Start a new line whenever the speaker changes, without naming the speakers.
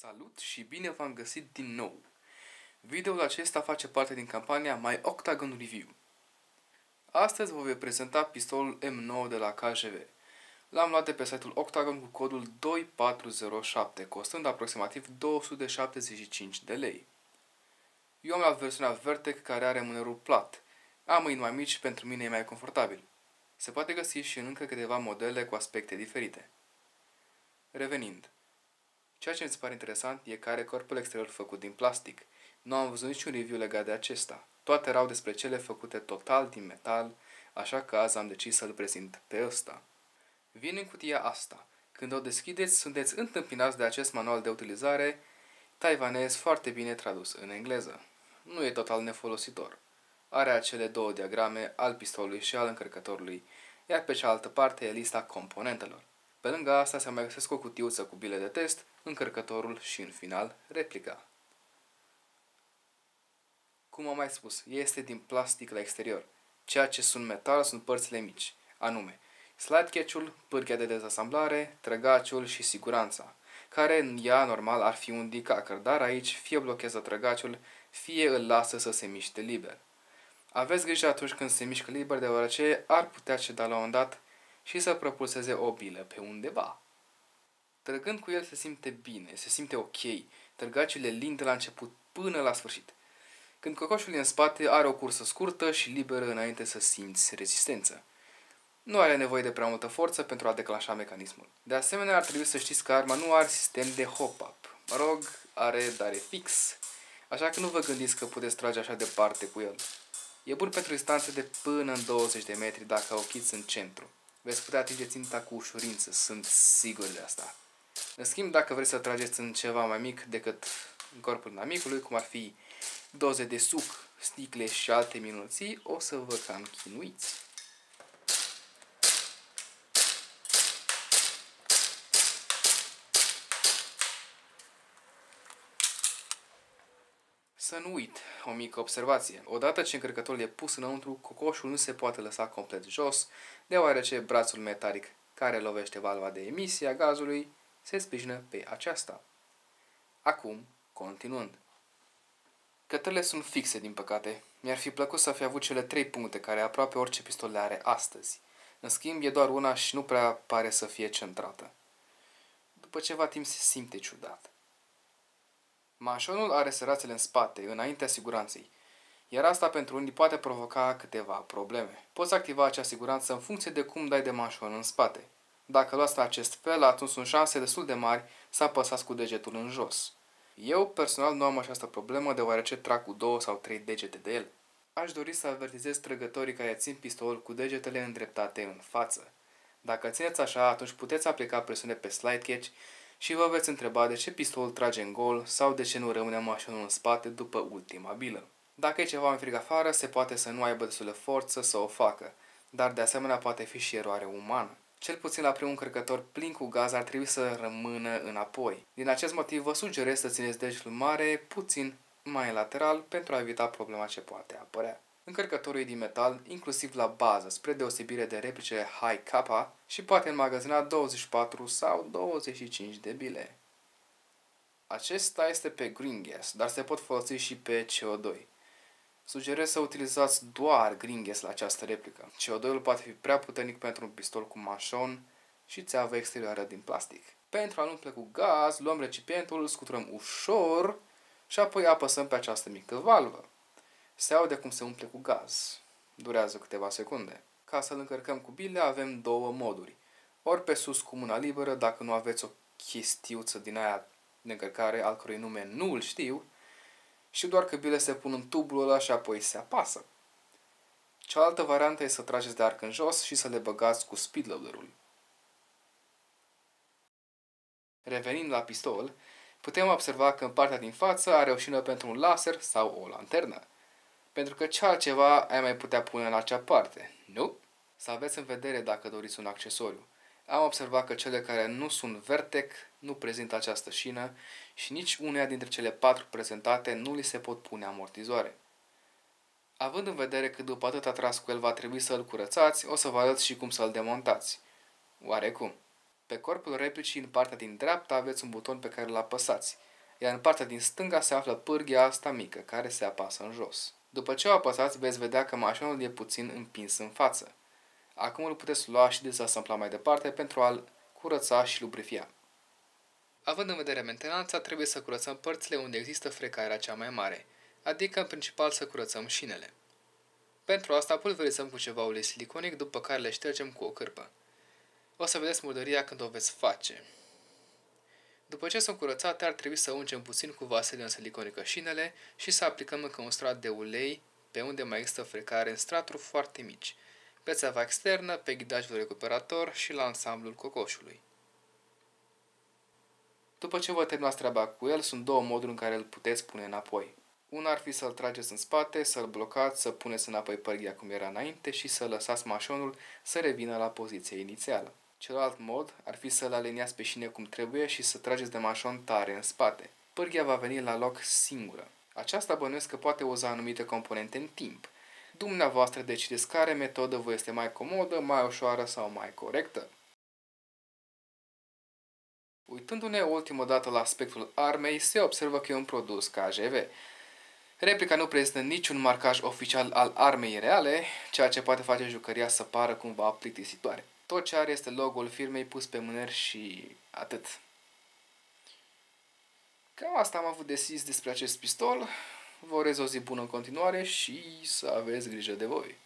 Salut și bine v-am găsit din nou! Videoul acesta face parte din campania My Octagon Review. Astăzi vă voi prezenta pistolul M9 de la KJV. L-am luat de pe site-ul Octagon cu codul 2407, costând aproximativ 275 de lei. Eu am luat versiunea Vertec care are mânerul plat. Am mâini mai mici și pentru mine e mai confortabil. Se poate găsi și în încă câteva modele cu aspecte diferite. Revenind, Ceea ce mi se pare interesant e că are corpul exterior făcut din plastic. Nu am văzut niciun review legat de acesta. Toate erau despre cele făcute total din metal, așa că azi am decis să-l prezint pe ăsta. Vine în cutia asta. Când o deschideți, sunteți întâmpinați de acest manual de utilizare taiwanez foarte bine tradus în engleză. Nu e total nefolositor. Are acele două diagrame al pistolului și al încărcătorului, iar pe cealaltă parte e lista componentelor. Pe lângă asta se mai găsesc o cutiuță cu bile de test, încărcătorul și, în final, replica. Cum am mai spus, este din plastic la exterior. Ceea ce sunt metal sunt părțile mici, anume slide catch-ul, pârghia de dezasamblare, trăgaciul și siguranța, care în ea normal ar fi un decacker, dar aici fie blochează trăgaciul, fie îl lasă să se miște liber. Aveți grijă atunci când se mișcă liber, deoarece ar putea ceda la un moment dat și să propulseze o bilă pe undeva. Trăgând cu el se simte bine, se simte ok, tărgacile lin de la început până la sfârșit. Când cocoșul e în spate, are o cursă scurtă și liberă înainte să simți rezistență. Nu are nevoie de prea multă forță pentru a declanșa mecanismul. De asemenea, ar trebui să știți că arma nu are sistem de hop-up. Mă rog, are, dar e fix. Așa că nu vă gândiți că puteți trage așa departe cu el. E bun pentru distanțe de până în 20 de metri dacă ochiți în centru. Veți putea atinge ținta cu ușurință, sunt sigur de asta. În schimb, dacă vreți să trageți în ceva mai mic decât în corpul amicului, cum ar fi doze de suc, sticle și alte minunății, o să vă cam chinuiți. Să nu uit o mică observație. Odată ce încărcătorul e pus înăuntru, cocoșul nu se poate lăsa complet jos, deoarece brațul metalic care lovește valva de emisie a gazului se sprijină pe aceasta. Acum, continuând. Cătările sunt fixe, din păcate. Mi-ar fi plăcut să fi avut cele trei puncte care aproape orice pistol le are astăzi. În schimb, e doar una și nu prea pare să fie centrată. După ceva timp se simte ciudat. Mașonul are sărațele în spate, înaintea siguranței, iar asta pentru unii poate provoca câteva probleme. Poți activa acea siguranță în funcție de cum dai de mașon în spate. Dacă luați acest fel, atunci sunt șanse destul de mari să apăsați cu degetul în jos. Eu personal nu am această problemă deoarece trag cu două sau trei degete de el. Aș dori să avertizez trăgătorii care țin pistolul cu degetele îndreptate în față. Dacă țineți așa, atunci puteți aplica presiune pe slide catch și vă veți întreba de ce pistolul trage în gol sau de ce nu rămâne mașinul în spate după ultima bilă. Dacă e ceva în frig afară, se poate să nu aibă destul de forță să o facă, dar de asemenea poate fi și eroare umană. Cel puțin la primul încărcător plin cu gaz ar trebui să rămână înapoi. Din acest motiv vă sugerez să țineți degetul mare puțin mai lateral pentru a evita problema ce poate apărea. Încărcătorul e din metal, inclusiv la bază, spre deosebire de replicele High Kappa și poate înmagazina 24 sau 25 de bile. Acesta este pe green gas, dar se pot folosi și pe CO2. Sugerez să utilizați doar green gas la această replică. CO2-ul poate fi prea puternic pentru un pistol cu mașon și țeavă exterioară din plastic. Pentru a nu umple cu gaz, luăm recipientul, îl scuturăm ușor și apoi apăsăm pe această mică valvă. Se aude cum se umple cu gaz. Durează câteva secunde. Ca să-l încărcăm cu bile avem două moduri. Ori pe sus cu mâna liberă, dacă nu aveți o chestiuță din aia de încărcare, al cărui nume nu îl știu, și doar că bile se pun în tubul ăla și apoi se apasă. Cealaltă variantă e să trageți de arc în jos și să le băgați cu speedloader-ul. Revenind la pistol, putem observa că în partea din față are o șină pentru un laser sau o lanternă. Pentru că ce altceva ai mai putea pune la acea parte, nu? Să aveți în vedere dacă doriți un accesoriu. Am observat că cele care nu sunt Vertec nu prezintă această șină și nici uneia dintre cele patru prezentate nu li se pot pune amortizoare. Având în vedere că după atât atras cu el va trebui să-l curățați, o să vă arăt și cum să-l demontați. Oarecum. Pe corpul replicii, în partea din dreapta, aveți un buton pe care îl apăsați. iar în partea din stânga se află pârghia asta mică, care se apasă în jos. După ce o apăsați, veți vedea că mașinul e puțin împins în față. Acum îl puteți lua și dezasampla mai departe pentru a-l curăța și lubrifia. Având în vedere mentenanța, trebuie să curățăm părțile unde există frecarea cea mai mare, adică în principal să curățăm șinele. Pentru asta pulverizăm cu ceva ulei siliconic, după care le ștergem cu o cârpă. O să vedeți murdăria când o veți face. După ce sunt curățate, ar trebui să ungem puțin cu vaselină siliconică șinele și să aplicăm încă un strat de ulei pe unde mai există frecare în straturi foarte mici, pe țeava externă, pe ghidajul recuperator și la ansamblul cocoșului. După ce vă terminați treaba cu el, sunt două moduri în care îl puteți pune înapoi. Una ar fi să-l trageți în spate, să-l blocați, să puneți înapoi părghia cum era înainte și să lăsați mașonul să revină la poziția inițială. Celălalt mod ar fi să-l aliniați pe șine cum trebuie și să trageți de mașon tare în spate. Pârghia va veni la loc singură. Aceasta bănuiesc că poate uza anumite componente în timp. Dumneavoastră decideți care metodă vă este mai comodă, mai ușoară sau mai corectă. Uitându-ne ultima dată la aspectul armei, se observă că e un produs KGV. Replica nu prezintă niciun marcaj oficial al armei reale, ceea ce poate face jucăria să pară cumva plictisitoare. Tot ce are este logo-ul firmei pus pe mâneri și atât. Cam asta am avut de zis despre acest pistol. Vă urez o zi bună în continuare și să aveți grijă de voi.